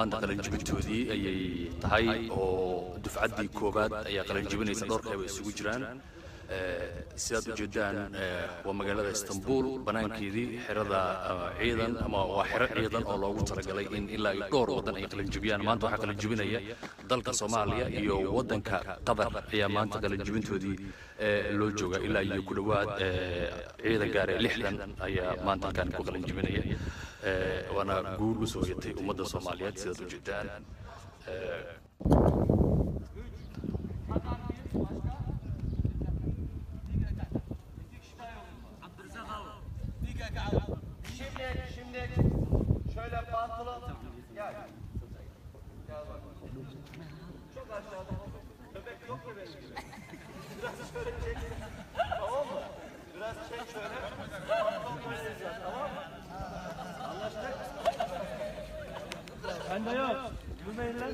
maanta qalinjibintoodii ayay tahay oo dufcaddii koowaad ayaa qalinjibinaysa dhowr qayb ay isugu jiraan. Sidaad ujeedaan waa magaalada istanbul banaankeedii xerada ciidan ama waa xero ciidan oo loogu talagalay in ilaa iyo dhowr waddan ay qalinjibiyaan maanta waxaa qalinjibinaya dalka soomaaliya iyo waddanka qatar ayaa maanta qalinjibintoodii loo jooga. Ilaa iyo ku dhowaad ciidan gaare lixdan ayaa maanta halkaan ku qalinjibinaya waana guul u soo yatay ummadda soomaaliyeed sidaad ujeedaan Şimdi, şimdi şöyle pantolon. Biraz şöyle çek. Tamam mı? Biraz çek şöyle. Pantolon böyle tamam mı? Sen de yok. Yürümeyin lan.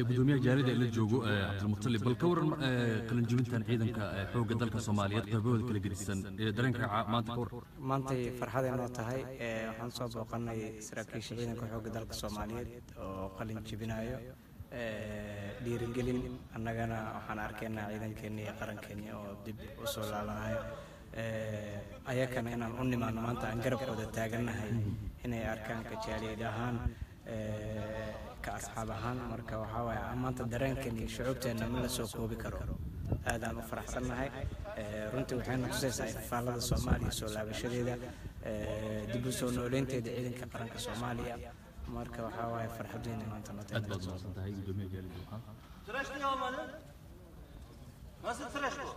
Haya gudoomiyaha jaarida ee la joogo ee cabdilmutalib bal ka waran ee qalinjibintan ciidanka ee xoogga dalka soomaaliyeed qaybahooda kala gedisan ee dareenka maanta ka waran maantay farxaday noo tahay ee waxaan soo booqanay saraakiisha ciidanka xoogga dalka soomaaliyeed oo qalin jebinayo ee, dhiirigelin. Annagana waxaan arkaynaa ciidankeennii iyo qarankeennii oo dib u soo Ee, ayakana inaan u nimaano maanta aan garabkooda taagannahay inay arkaan kajaaliyad ahaan ee, ka asxaab ahaan marka waxaa waaye maanta dareenkeennii shucuubteenna ma la soo koobi karo aadaan u faraxsannahay Ee, runtii waxayna tusaysaa ifaalada soomaaliya soo laabashadeeda ee, dib u soo nooleynteeda ciidanka qaranka soomaaliya marka waxaa waaye farxad weyn maanta noo aad tahay baad mahadsan tahay gudoomiyaha jaarida waxaa Tıraş niye olmadı? Nasıl tıraş bu?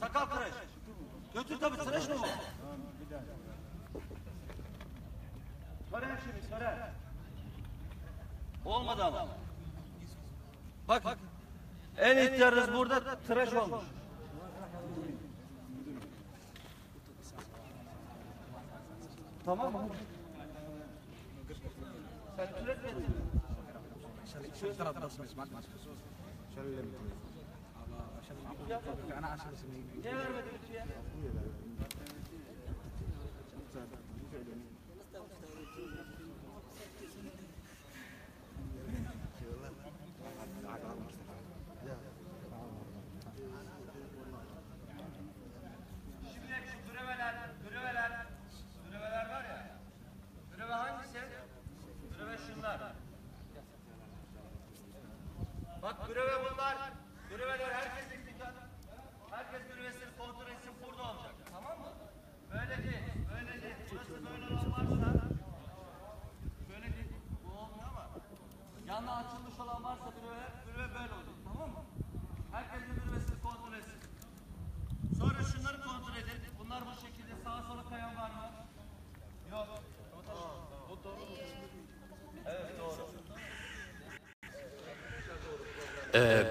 Sakal tıraş. Götür tabii tıraş mı bu? Tören şimdi tören. Olmadı ama. Bak. En ihtiyarınız burada tıraş olmuş. Tamam mı? Sen tıraş mı? Niye vermedin ütüye?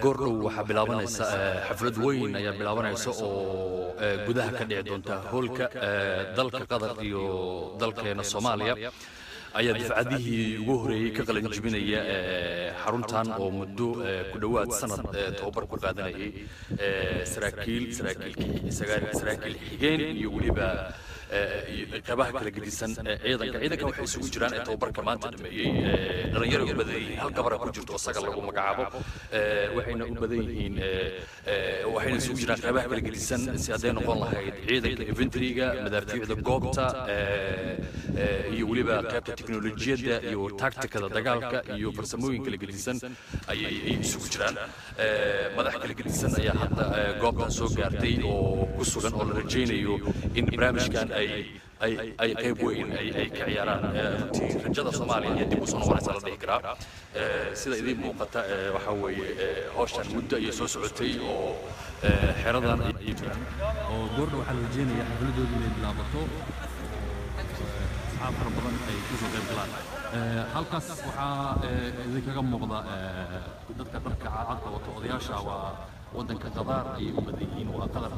قرر وحب لابن حفلد وين يا بلابن يس أو جدها كده دونتا هولك ذلك قدر يو ذلك الصوماليا أيا دفع هذه وهري كقل نجمين يا xaruntan oo muddo eh, ku dhowaad sanad eh, tababar ku qaadanayay eh, saraakiil saraakiil xigeen iyo weliba iyo qaybaha kala gedisan ciidanka. Ciidanka waxay isugu jiraan ee tababarka maanta dhameeyey dhalinyaro u badan yihiin hal gabara ku jirto isaga lagu magacaabo waxayna u badan yihiin waxayna isugu jiraan qaybaha kala gedisan si hadday noqon lahayd ciidanka inventoryga madaafiicda goobta iyo weliba qaybta teknolojiyadda iyo tacticada dagaalka iyo farsamooyin kala gedisan ayay ay isugu jiraan. Eh, madax kala gedisan ayaa hadda eh, goobtan soo gaartay oo ku sugan oo la rajaynayo in barnaamijkan ay ay ay qayb weyn ay ka ciyaaraan. Eh, runtii rajada soomaaliya iyo dib u soo noqonaysa la dhihi karaa. Sida idiin muuqata waxaa weeye hawshan muddo ayay soo socotay oo xeradan oo goordha waxaa la rajeynayaa xafladoodu inay bilaabato. Asxaab fara badan ay ku soo qayb galaan halkaas waxaa eh, idinkaga muuqda eh, dadka dharka cadcadka wato odayaasha waa wadanka qadaar ayay u badan yihiin waa qadar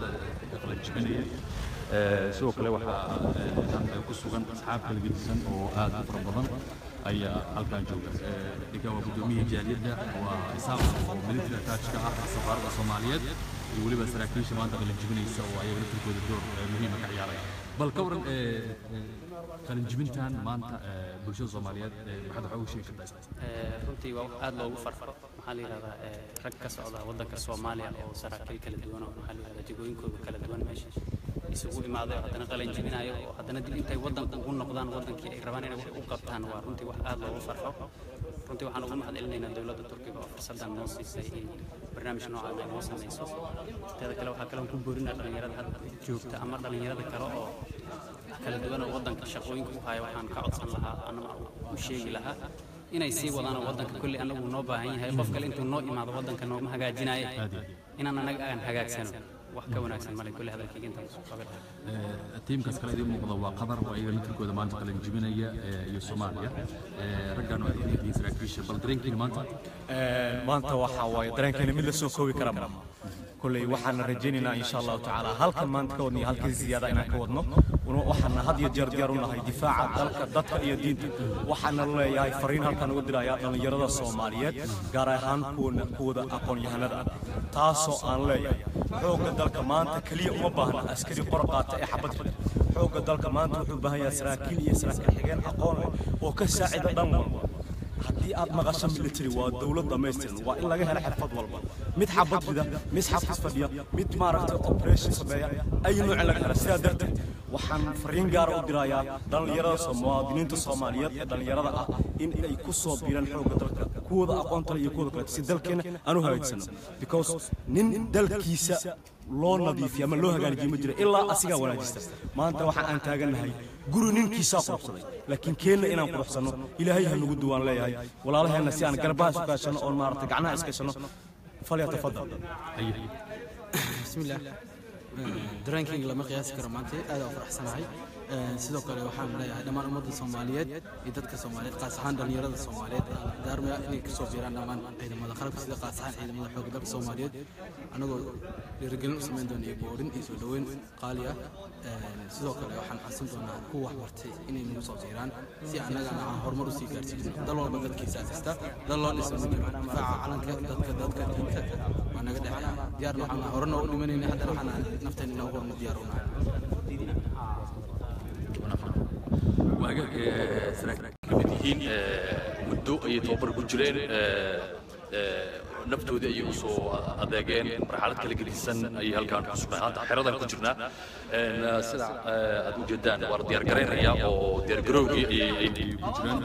kala jibinaya Eh, sidoo kale waxaa eh, ku sugan asxaab kala gedisan oo aad u fara badan ayaa halkan jooga. Eh, ninka waa gudoomiyihii jaaliyadda waa isaaq oo military attachka ah safaaradda soomaaliyeed يقولي بس راكيش ما أنتقل الجبني يسوى أيه قلت لك الدور آه، مهمة كعيارة يعني. بل كورا آه، آه، كان الجبنتان ما أنت بلشوا الصومالية ما حد حوش شيء كده فهمتي وهذا لو فر محلي هذا ركز على وضعك الصومالية يعني، أو سراكي كل الدوان أو محلي هذا جيبوين كل كل الدوان ماشي. يسوي ما هذا هذا نقل الجبن أيه هذا ندي أنت وضعك تقول نقدان وضعك كي إقراني أنا وقطعان وارنتي وهذا لو فر فهمتي وحنا نقول محلي لنا الدولة التركية وفصل دان نصي سيئين برنامج نوع من الناس ما يسوس تذا كلو حكلو كل بورنا دلنا يرد هذا جوب تأمر دلنا يرد كلو أو كل دوانا وضن كشقوين كوهاي وحان كعطس لها أنا ما وشيء لها إن أي شيء وضن وضن ككل أنا ونوبة هني هاي بفكر إنتو نوع ما ضوضن كنوع ما حاجة جناية إن أنا نقع عن حاجة سنو wax ka wanaagsan male kulli hadalkayga intaan ku soo qaban lahaa tiimkaas kale idiin muuqda waa qatar oo ayaga laftirkooda maanta qalin jibinaya eh, iyo soomaaliya Eh, raggan waxay ka mid yihiin saraakiisha bal dareenkiina maanta maanta waxaa waaye dareenkeena mid la soo koobi kara ma kolley waxaana rajaynaynaa insha allahu tacaala halkan maanta ka wadno iyo halkii ziyaada inaan ka wadno una- waxaana had iyo jeer diyaar u nahay difaaca dalka dadka iyo diinta waxaana leeyahay fariin halkan uga dirayaa dhallinyarada soomaaliyeed gaar ahaan kuwana kuwada aqoon-yahanada ah taasoo aan leeyahay حوق الدلك مانت كلية مبهنا أسكري قرقات أي حبة حوق الدلك مانت وحبها يا سراكيل يا سراكيل حقين أقول. وكساعد دنوا هدي أدم غشم اللي تري والدولة دميستين وإن لغي هل حفظ والبال ميت حبة بدا ميت حفظ فبيا ميت مارك تأوبريشن سبايا أي نوع لك على سيادر وحن فرين قارو برايا دان ليرا سموا دينين تصوماليات دان ليرا دقا. إن إلي كسو بيران حوق الدلك. Kuwooda aqoonta leh iyo kuwooda kale si dalkeena aan u hagaagsano because nin dalkiisa loo nadiifiyo ama loo hagaajiyo ma jiro ilaa asigaa wanaajista maanta waxaan aan taagannahay guri ninkiisaa quruxsaday laakiin keenna inaan quruxsanno ilaahay ha nagu duwaan leeyahay walaalaheenna si aan garbaha isu kaashanno oon maaragtay gacnaha iskashanno falyatafadal bismillaah dareenkayga lama qiyaasi karo maanta aad aan faraxsanahay sidoo kale waxaan leeyahay dhammaan ummadda soomaaliyeed iyo dadka soomaaliyeed qaas ahaan dhallinyarada soomaaliyeed daarmaya inay kasoo biiraan dhammaan ciidamada qalabka sida qaas ahaan ciidamada xoogga dalka soomaaliyeed anagoo dhiirigelin u samayn doona iyo boorin iyo soo dhoweyn qaali ah sidoo kale waxaan codsan doonaa kuwa wax bartay inay nagu soo biiraan si annagana aan horumar usii gaarsiino dal walba dadkiisa kasta dal loo dhisay ma jiro difaaca calanka dadka dadka diinta waa naga dhexeeya diyaarna waxaan horena u dhimanayna haddana waxaan nafteena inoogu horna diyaar u nahay waagaag eh, saraakiil ka mid yihiin eh, muddo ayay tababar ku jireen eh, eh, naftoodii ayay u soo adeegeen marxalad kala gedisan ayay halkaan ku sugnaa hadda xeradan ku jirnaa eh, sida eh, aad u jeedaan waa la diyaar garaynaya oo diyaar garowgii ayay ay- ay ku jiraan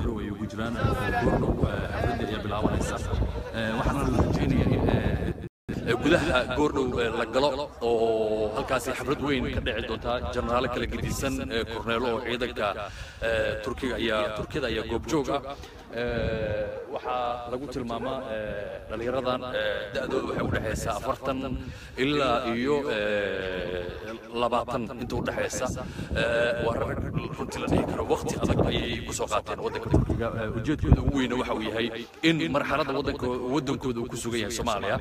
garow ay ugu jiraan oo goordhow eh, xafladda ayaa bilaabanaysa Eh, waxaana la rajeynayaa eh, gudaha goordhow la galo oo halkaasi xaflad weyn ka dhici doonta jenaraalo kala gedisan ee korneelo oo ciidanka turkiga ayaa turkiyada ayaa goobjoog ah waxaa lagu tilmaamaa ee, dhallinyaradan ee, da'dooda waxay u dhexaysaa afartan ilaa iyo labaatan inta u dhexaysa Ee, waa rag runtii la dhihi karo waqti adag ayay ku soo qaateen waddanka turkiga Ee, ujeedkooda ugu weyna waxa uu yahay in marxaladda waddanka waddankooda uu ku sugan yahay soomaaliya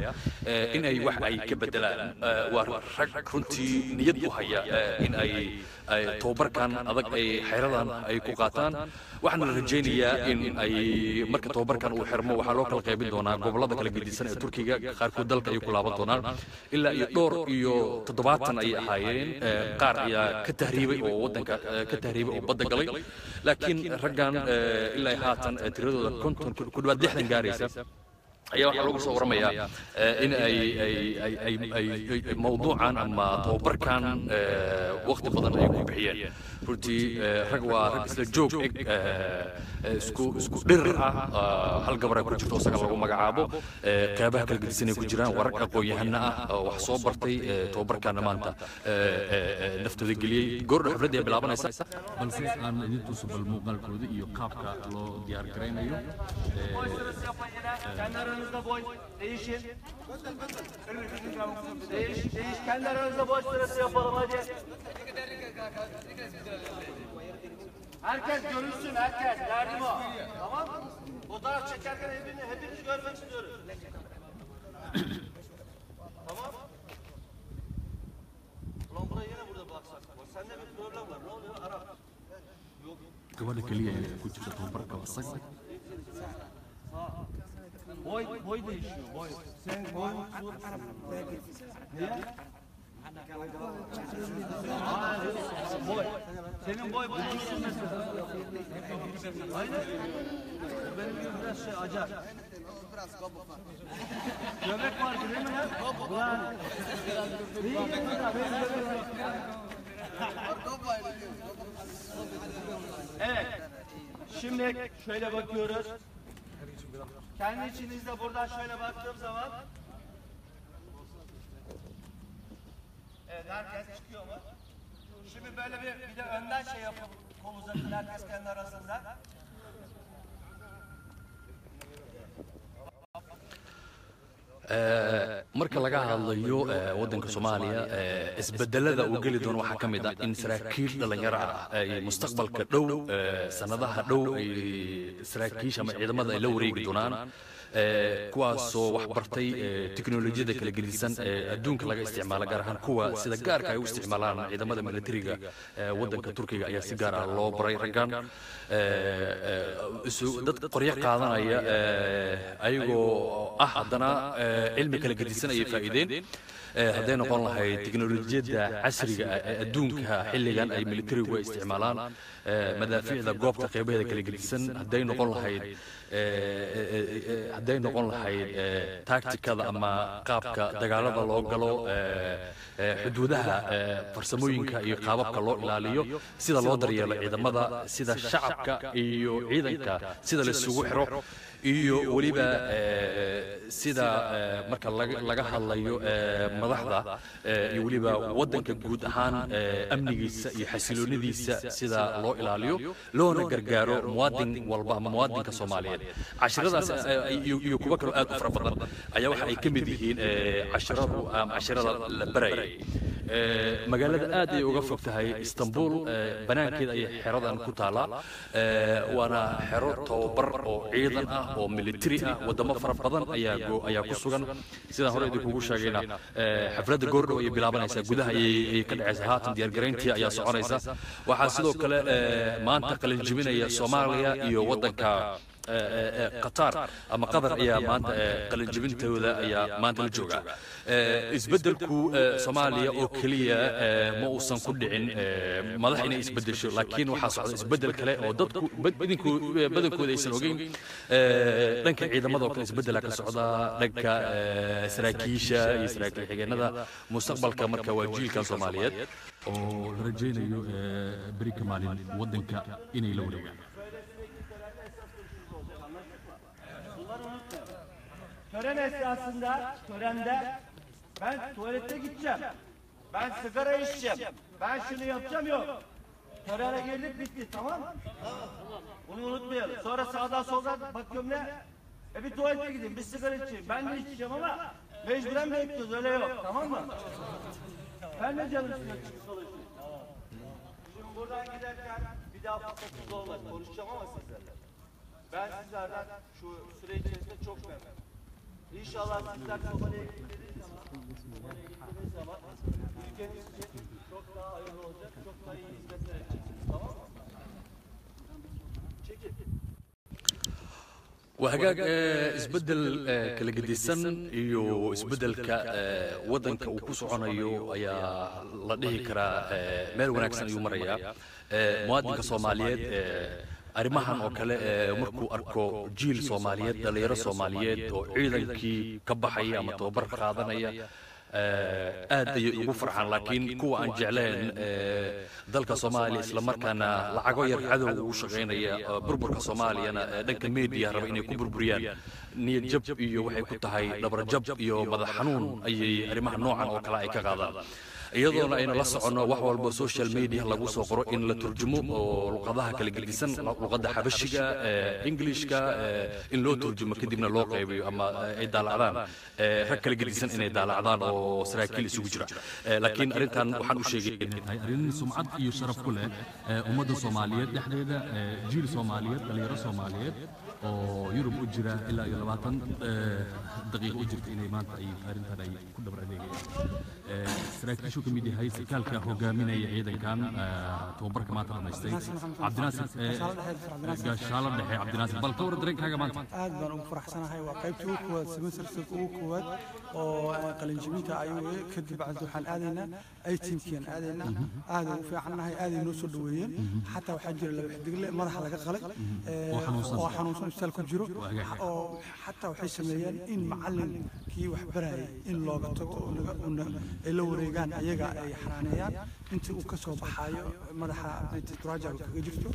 ee, in ay wax ay ka bedelaan Ee, waa rag runtii niyad u haya in ay ay tababarkan adag ay xeradan ay ku qaataan waxaana la rajaynayaa in ay marka tababarkan uu xirmo waxaa loo kala qaybin doonaa gobollada kala gedisan ee turkiga qaarkood dalka ayay ku laaban doonaan ilaa iyo dhowr iyo toddobaatan ayay ahaayeen ee, qaar ayaa ka tahriibay oo waddanka ee, ka tahriibay oo badda galay. Laakiin raggan ilaa haatan tiradooda konton ku lixdan gaaraysa ayaa waxaa lagu soo waramayaa eh, in ay ay mawduucan ama tababarkan eh, waqti badan ay ku bixiyeen. Runtii eh, rag waa rag isla joog eg isku isku dhir ah ah, hal gabar ay ku jirto isaga lagu magacaabo qeybaha kala gedisan ay ku jiraan waa rag aqoon-yahano ah wax soo bartay tababarkaana maanta naftooda geliyey goordha xafladda ay bilaabanaysa. Balse aan idin tuso bal muuqaalkooda iyo qaabka loo diyaar garaynayo aranızda boy. Değişin. Değiş, değiş. Kendi aranızda boy sırası yapalım hadi. Herkes görünsün herkes. Derdim o. Tamam mı? Fotoğraf çekerken hepini, hepiniz görmek istiyoruz. tamam. Ulan buraya yine burada baksak. Bak sende bir problem var. Ne oluyor? Ara. Yok. gabadha keliya ee ku jirta tababarka waa sag Boy boy değişiyor boy. Sen boy Niye? Aa, boy. Senin boy bana olsun mesela. Aynen. Benim gibi biraz şey acayip. Göbek vardı değil mi lan? Ulan. Gelin burada, benim göbek. Evet. Şimdi şöyle bakıyoruz. Kendi içinizde buradan şöyle baktığım zaman Evet herkes çıkıyor mu? Şimdi böyle bir, bir de önden şey yapıp kol uzatın herkes kendi arasında. Marka laga hadlayo waddanka soomaaliya isbedelada uu geli doono waxaa ka mid ah in saraakiil dhallinyaro ah ay mustaqbalka dhow sannadaha dhow ay saraakiisha ama ciidamada ay la wareegi doonaan kuwaasoo wax bartay eh, tiknolojiyada kala gedisan ee adduunka laga isticmaalo gaar ahaan kuwa sida gaarka ay u isticmaalaan ciidamada militariga eh, waddanka turkiga ayaa si gaar ah loo baray raggan Eh, eh, dad qoryo qaadanaya eh, ayagoo ah haddana eh, cilmi kala gedisan ayay faa'iideen. Eh, hadday noqon lahayd teknolojiyadda casriga ah ee adduunka xilligan ay militarigu ay isticmaalaan eh, madaafiicda goobta qeybaheeda kala gedisan hadday noqon lahayd eh, eh, eh, eh, hadday noqon lahayd eh, tacticada ama qaabka dagaalada loo galo eh, eh, xuduudaha eh, farsamooyinka iyo qaababka loo ilaaliyo sida loo daryeelo ciidamada sida shacabka iyo ciidanka sida la isugu xiro iyo weliba eh, sida eh, marka laga hadlayo eh, madaxda eh, iyo weliba waddanka guud ahaan eh, amnigiisa iyo xasiloonidiisa sida loo ilaaliyo loona gargaaro muwaadin walba ama muwaadinka soomaaliyeed. Cashiradaas eh, iyo kuwa kaloo aad u fara badan ayaa waxa ay ka mid yihiin eh, cashiradu ama cashirada la barayay Eh, magaalada aad ay uga fog tahay istanbul banaankeeda ayay xeradan ku taallaa Eh, waana xero tababar oo ciidan ah oo militari ah wadamo fara badan ayaa ku sugan. sidaan hore idinkugu sheegayna xafladda goordhow ayay bilaabanaysaa gudaha ayay ka dhacaysaa haatan diyaargarayntii ayaa soconaysa. Waxaa sidoo kale maanta qalin jebinaya soomaaliya iyo waddanka قطر أما قطر يا مانت قلن جبنت ولا يا مانت الجوجا اسبدلكو صوماليا أو كليا مو اوسن كدعين ما لحين اسبدل شو لكن وحا صعد اسبدل كلا أو ددكو بدنكو بدنكو ليسن اوغين دنك عيد مدو كان اسبدل كلا صعدا دنك سراكيشا يسراكي حقنادا مستقبل كا مركا وجيل كان صوماليات. أو رجينا يو بريك مالين ودنكا اني لو لو Tören esnasında, törende ben tuvalete gideceğim. Ben sigara içeceğim. Ben şunu yapacağım yok. Törene girdik bitti tamam mı? Bunu unutmayalım. Sonra sağdan soldan bakıyorum ne? E bir tuvalete gideyim, bir sigara içeyim. Ben de içeceğim ama mecburen bekliyoruz öyle yok tamam mı? Ben de canım üstüne çıkıp. Şimdi buradan giderken bir daha fırsatımız olmaz. Konuşacağım ama sizlerle. Ben sizlerden şu süre içerisinde çok memnunum. İnşallah sizler Somali'ye gittiğiniz zaman, Somali'ye gittiğiniz zaman ülkeniz için çok daha hayırlı olacak, çok daha iyi hizmetler edeceksiniz. Tamam mı? Çekil. waa hagaag isbeddel eh, kala gedisan iyo isbeddelka eh, waddanka uu ku soconayo ayaa la dhihi karaa meel wanaagsan ayuu marayaa Eh, muwaadinka soomaaliyeed arrimahan oo kale ee markuu arko jiil soomaaliyeed dhallinyaro soomaaliyeed oo ciidankii ka baxaya ama tababar qaadanaya aad ayay ugu farxaan laakiin kuwa aan jecleen dalka soomaaliya islamarkaana lacago yar cadow ugu shaqaynaya burburka soomaaliyana dhanka media raba inay ku burburiyaan. niyad jab iyo waxay ku tahay dhabar jab iyo madax xanuun ayay arrimaha noocan oo kale ay ka qaadaan iyadoona ayna la soconno wax walba social media lagu soo qoro in la turjumo oo luqadaha kala gedisan luqadda xabashiga englishka in loo turjumo kadibna loo qaybiyo ama ay daalacdaan rag kala gedisan inay daalacdaan oo saraakiil isugu jira. laakiin arrintan waxaan u sheegay arrin sumcad iyo sharaf ku leh ummadda soomaaliyeed dhexdeeda ee jiil soomaaliyeed dhalinyaro soomaaliyeed oo yurub u jira ilaa iyo labaatan daqiiqo u jirta inay maanta ay arrintan ay ku dhabar adeegayaan saraakiishu ka mid yahay sarkaalka hogaaminaya ciidankan tababarka maanta dhamaystay cabdinaasir gaashaalo dhexe cabdinaasir bal ka war dareenkaaga maanta. Aad baan ugu faraxsanahay waa qaybtii ugu koowaad semesterka ugu koowaad oo qalinjibinta ayuu kadib bacdi waxaan aadaynaa ay tiimkiian aadaynaa aad ugu fiicannahay aaday noo soo dhaweeyeen xataa waxaa jira laba xidigle madaxa laga qalay oo xanuunsan isbitaal ku jiro. Oo xataa waxay sameeyeen in macallinkii wax barayay in looga tago ay la wareegaan ayaga ay xanaaneeyaan. Intii uu ka soo baxaayo madaxa turajaga kaga jirto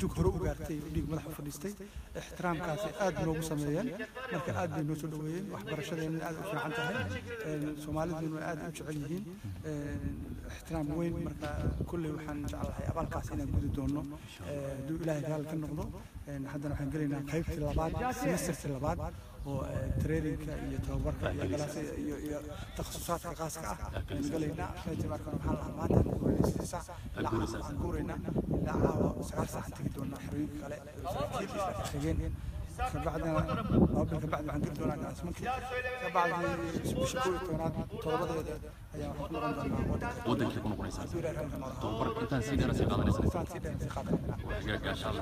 jug hore u gaartay dhiig madaxa fadhiistay. Ixtiraamkaasi aad noogu sameeyeen. Marka aad bay noo soo dhaweeyeen waxbarashadeenna aad u fiican tahay. Soomaaliduna aad u jecel yihiin ixtiraam weyn marka kulley waxaan jeclahay abaalkaas inaan gudi doono hadduu ilaahay raali ka noqdo haddana waxaan gelaynaa qaybtii labaad semesterkii labaad oo traininka iyo tababarka iyo galaasya iyo iyo takhasusaadka khaaska ah ayaan gelaynaa qaybtii markan waxaan lahaa maanta aan guuraynaa sidii saac ilaa caawa waxaan guuraynaa ilaa caawa sagaal saac aan tegi doonaa xerooyinka kale saraakiil iyo xigeen kabacdina laba bil kabacdi waxaan geli doonaa gaasmankii kabacdi bisha koob iyo tobanaad todobadeeda ayaa waxaan ku noqon doonaa wadankii ku noqonaysaa tababarka intaan sii dheera sii qaadanaysaa gaashaalo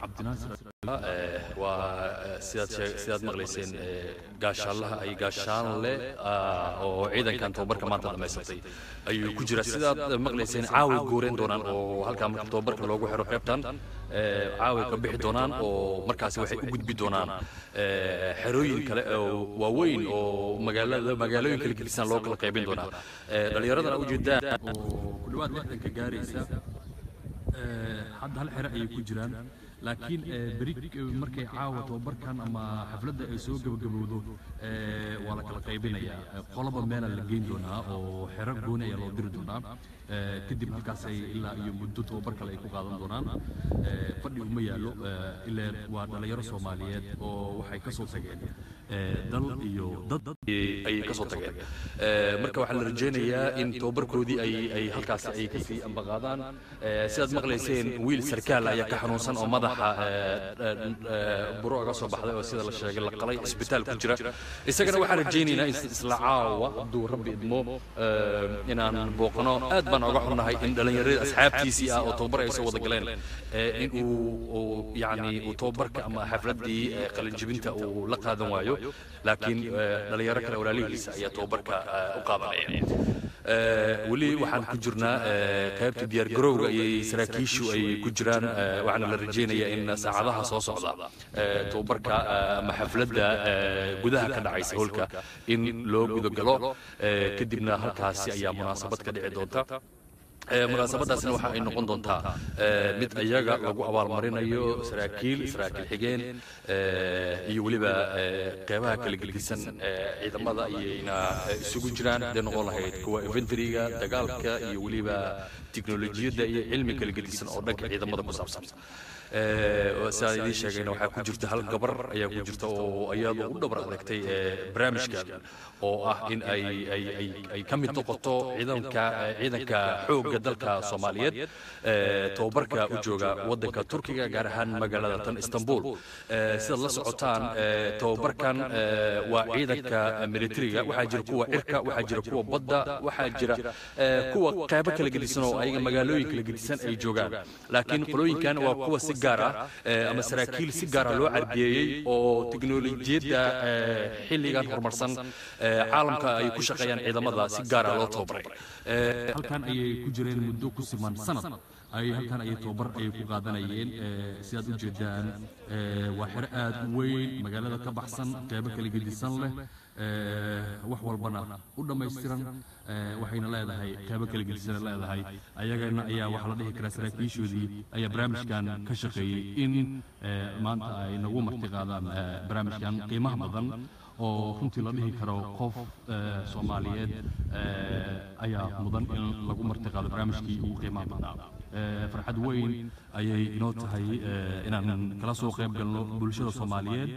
cabdinaasir barnaamijka waa waa sidaad maqlayseen gaashaalaha ay gaashaanle oo ciidankan tababarka maanta dhamaysatay ayuu ku jira sidaad maqlayseen caawi guureen doonaan oo halkaa marka tababarka loogu xiro qeybtan caawi ka bixi doonaan oo markaasi waxay u gudbi doonaan xerooyin kale oo waaweyn oo magaalada magaalooyin kala gedisan loo kala qaybin doonaa. Dhallinyaradana ujeedaan oo ku dhawaad lixdanka gaaraysa hadda hal xere ayay ku jiraan laakiin beri markay caawa tababarkan ama xafladda ay soo gabagabowdo waa la kala qaybinayaa. Qoloba meela la geyn doonaa oo xero gooni ayaa loo diri doonaa. Kadib halkaasay ilaa iyo muddo tababar kale ay ku qaadan doonaan. Fadhi uma yaallo. Ilaa waa dhallinyaro soomaaliyeed oo waxay ka soo tageen dal iyo dad ayay ka soo tageen. Marka waxaa la rajaynayaa in tababarkoodii ay ay halkaasi ay ka sii ambaqaadaan. Sidaad maqlayseen wiil sarkaal ayaa ka xanuunsan oo madaxa buro ga soo baxday oo sida la sheegay la qalay isbitaal ku jira. Isagana waxaan rajaynaynaa isla caawa hadduu rabbi idmo inaan booqno aad baan oga xunnahay in dhallinyaradii asxaabtiisii ah oo tababar ay soo wada galeen. In uu yacni uu tababarka ama xafladdii qalinjibinta uu la qaadan waayo laakiin dhalinyaro kale walaalihiisa ayaa tababarka u qaadanaya weli waxaan ku jirnaa qaybta diyaargarowga ayay saraakiishu ay ku jiraan waxaana la rajaynayaa in saacadaha soo socda tababarka ama xafladda gudaha ka dhacaysa howlka in loo gudagalo kadibna halkaasi ayaa munaasabad ka dhici doonta munaasabadaasna waxa ay noqon doontaa mid iyaga lagu abaalmarinayo saraakiil saraakiil xigeen iyo weliba qeybaha kala gedisan ciidamada ayayna isugu jiraan. Hadday noqon lahayd kuwa inventoryga dagaalka iyo weliba tiknolojiyadda iyo cilmi kala gedisan oo dhanka ciidamada ku saabsan sidaan idiin sheegayna waxaa ku jirta hal gabar ayaa ku jirta oo iyadu u dhabar adagtay barnaamijkan oo ah in ay ay ay ay ka mid noqoto ciidanka ciidanka xoogga dalka soomaaliyeed tababarka u jooga waddanka turkiga gaar ahaan magaalada tan istanbul. Sidaad la socotaan tababarkan waa ciidanka militariga. waxaa jira kuwa cirka waxaa jira kuwa badda waxaa jira kuwa qeybo kala gedisan oo ayaga magaalooyin kala gedisan ay joogaan laakiin qolooyinkan waa kuwa si gaar ah eh, ama saraakiil si gaara loo carbiyeeyey oo tiknolojiyadda eh, xilligan horumarsan eh, caalamka ay ku shaqeeyaan ciidamada si gaara loo tababaray. Eh, halkan ayay ku jireen muddo ku siman sanad ay halkan ayay tababar ayay ku qaadanayeen eh, sidaad u jeedaan eh, waa xero aad u weyn magaalada ka baxsan qeybo kala gedisan leh eh, wax walbana u dhammaystiran waxayna leedahay qeybo kala gedisan leedahay. Ayagana ayaa waxaa la dhihi karaa saraakiishoodii ayaa barnaamijkan ka shaqeeyey in maanta ay nagu marti qaadaan barnaamijkan qiimaha badan oo runtii la dhihi karo qof soomaaliyeed ayaa mudan in lagu martiqaado barnaamijkii ugu qiimaha badnaa Eh, farxad weyn ayay inoo tahay eh, inaan kala soo qayb galno bulshada soomaaliyeed.